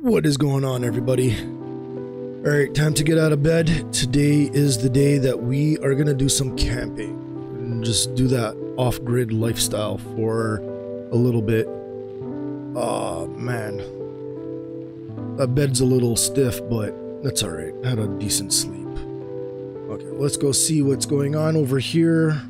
What is going on, everybody? All right, time to get out of bed. Today is the day that we are going to do some camping and just do that off grid lifestyle for a little bit. Oh, man. That bed's a little stiff, but that's all right. Had a decent sleep. Okay, let's go see what's going on over here.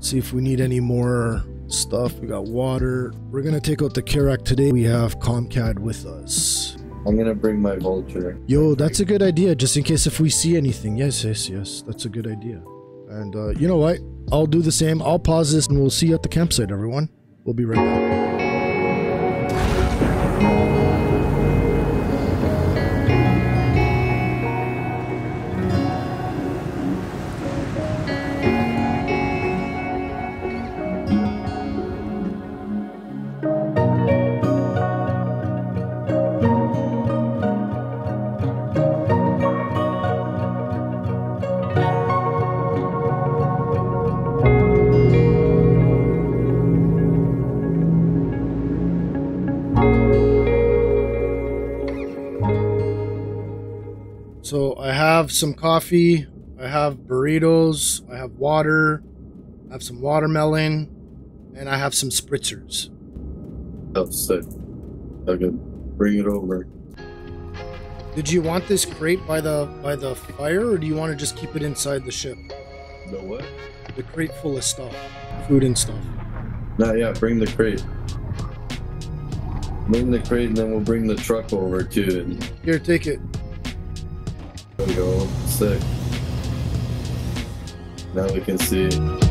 See if we need any more stuff. We got water. We're gonna take out the Carrack today. We have Comcad with us. I'm gonna bring my vulture. Yo, that's a good idea, just in case if we see anything. Yes, yes, yes. That's a good idea. And uh, you know what? I'll do the same. I'll pause this and we'll see you at the campsite, everyone. We'll be right back. So I have some coffee, I have burritos, I have water, I have some watermelon, and I have some spritzers. That's sick. I can bring it over. Did you want this crate by the by the fire, or do you want to just keep it inside the ship? The what? The crate full of stuff, food and stuff. Nah, yeah, bring the crate. Bring the crate and then we'll bring the truck over too. And Here, take it. We. Sick. Now we can see.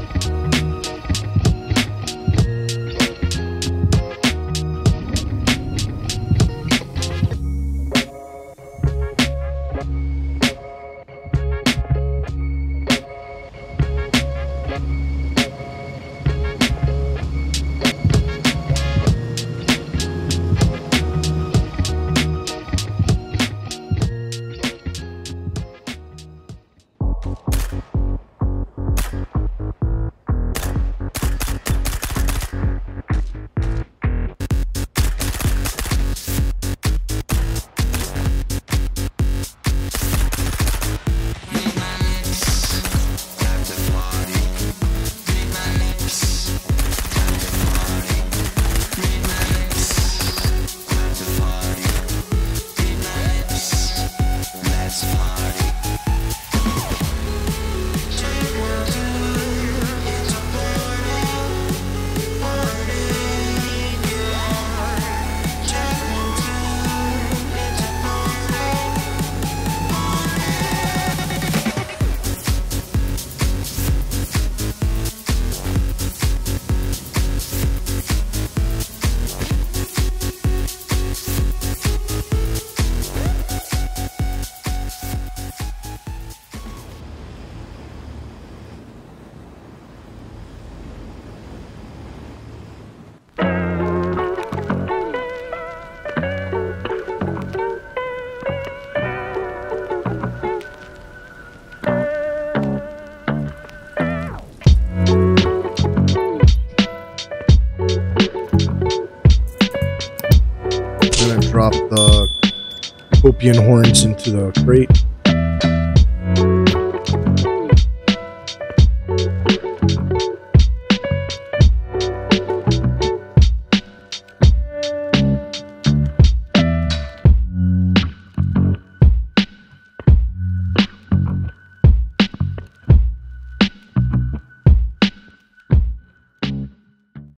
The Kopion horns into the crate.